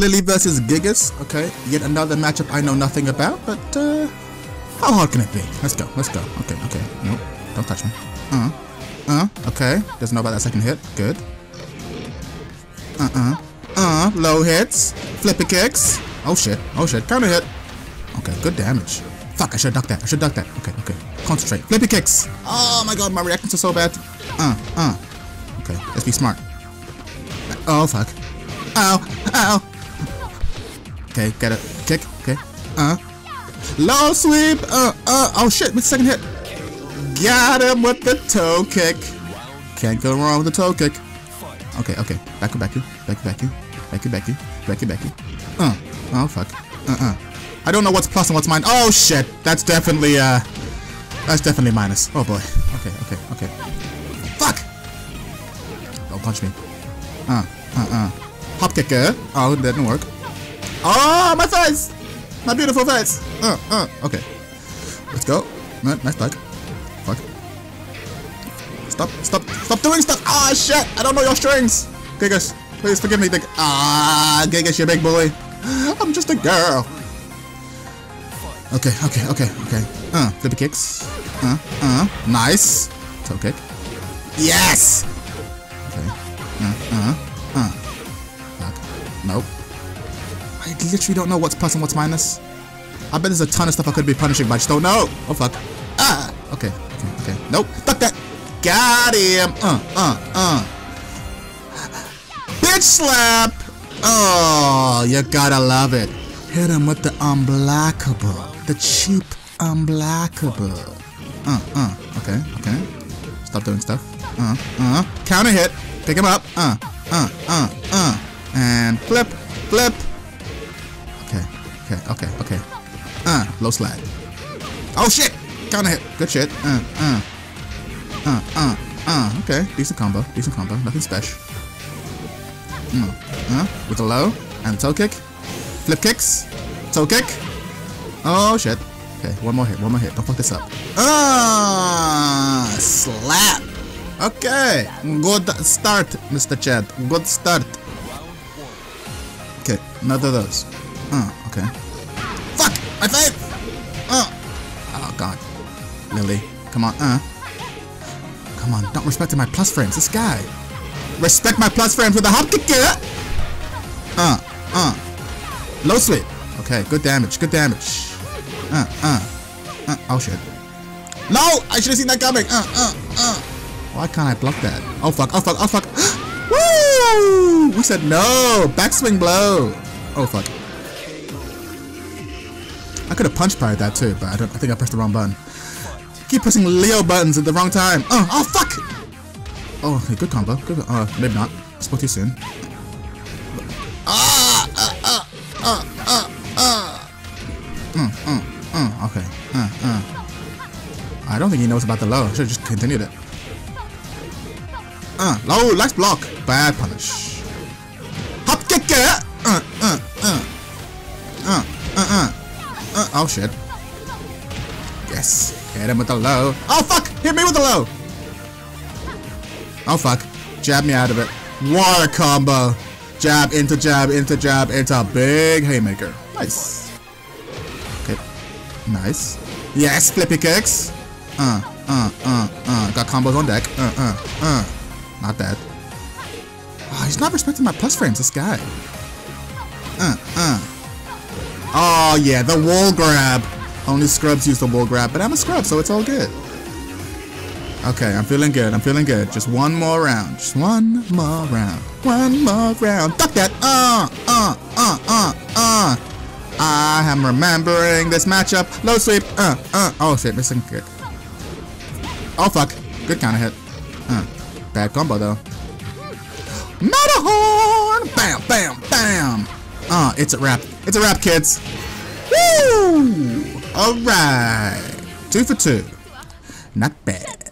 Lili versus Gigas. Okay, yet another matchup I know nothing about, but uh, how hard can it be? Let's go, let's go. Okay, okay. Nope, don't touch me. Uh, uh, okay. Doesn't know about that second hit. Good. Uh-uh. Uh, low hits. Flippy kicks. Oh shit, oh shit. Counter hit. Okay, good damage. Fuck, I should duck that. I should duck that. Okay, okay. Concentrate. Flippy kicks. Oh my god, my reactions are so bad. Uh, uh. Okay, let's be smart. Oh, fuck. Ow, ow. Okay, get it. Kick, okay. Uh. Low sweep. Uh, uh. Oh shit, with second hit. Got him with the toe kick. Can't go wrong with the toe kick. Okay, okay. Back back you. Back back you. Back you, back you. Back you, back you. Uh. Oh, fuck. Uh-uh. I don't know what's plus and what's minus. Oh, shit. That's definitely, uh... That's definitely minus. Oh, boy. Okay, okay, okay. Fuck! Don't punch me. Uh, uh, uh. Hop kicker. Oh, that didn't work. Oh, my face! My beautiful face! Uh, uh, okay. Let's go. Nice duck. Fuck. Stop, stop, stop doing stuff! Ah, shit! I don't know your strings! Gigas, please forgive me, big... Ah, Gigas, you big boy. I'm just a girl. Okay, okay, okay, okay. Uh, flippy kicks. Uh, uh, nice. Toe kick. Yes! Okay. Uh, uh, uh. Fuck. Nope. I literally don't know what's plus and what's minus. I bet there's a ton of stuff I could be punishing, but I just don't know. Oh, fuck. Ah! Okay, okay, okay. Nope. Fuck that. Got him. Uh, uh, uh. Bitch slap! Oh, you gotta love it. Hit him with the unblockable. The cheap unblockable. Uh, uh, okay, okay. Stop doing stuff. Uh, uh. Counter hit. Pick him up. Uh, uh, uh, uh. And flip, flip. Okay, okay, okay. Uh, low slide. Oh shit! Counter hit. Good shit. Uh, uh. Uh, uh, uh. Okay, decent combo. Decent combo. Nothing special. Mm. Uh, with a low and toe kick. Flip kicks. Toe kick. Oh shit. Okay, one more hit, one more hit. Don't fuck this up. Ah, slap. Okay, good start, Mr. Chad. Good start. Okay, another those. Uh, okay. Fuck! My face! Uh. Oh god. Lili, come on, uh. Come on, don't respect my plus frames. This guy. Respect my plus frames with a hop kick. Uh, uh. Low sweep. Okay, good damage, good damage. Uh, uh, uh. Oh shit. No! I should have seen that coming. Uh, uh, uh. Why can't I block that? Oh fuck, oh fuck, oh fuck. Woo! We said no! Backswing blow! Oh fuck. I could have punch pried that too, but I don't I think I pressed the wrong button. Keep pressing Leo buttons at the wrong time. Oh, oh fuck! Oh, okay, good combo. Good. Uh, maybe not. Spoke too soon. Ah! Uh, uh. Mm, mm, mm. Okay. Uh, uh. I don't think he knows about the low. Should have just continued it. Uh, low, nice block. Bad punish. Oh shit. Yes. Hit him with the low. Oh fuck! Hit me with the low! Oh fuck. Jab me out of it. What a combo. Jab into jab into jab into a big haymaker. Nice. Okay. Nice. Yes, flippy kicks. Uh, uh, uh, uh. Got combos on deck. Uh, uh, uh. Not that. Oh, he's not respecting my plus frames, this guy. Oh yeah, the wall grab. Only scrubs use the wall grab, but I'm a scrub, so it's all good. Okay, I'm feeling good. I'm feeling good. Just one more round. Just one more round. One more round. Duck that. Uh, uh, uh, uh, uh. I am remembering this matchup. Low sweep. Uh, uh. Oh shit, missing kick. Oh fuck. Good counter hit. Uh, bad combo though. Matterhorn. Bam, bam, bam. Uh, it's a wrap. It's a wrap, kids. Woo! All right. Two for two. Not bad.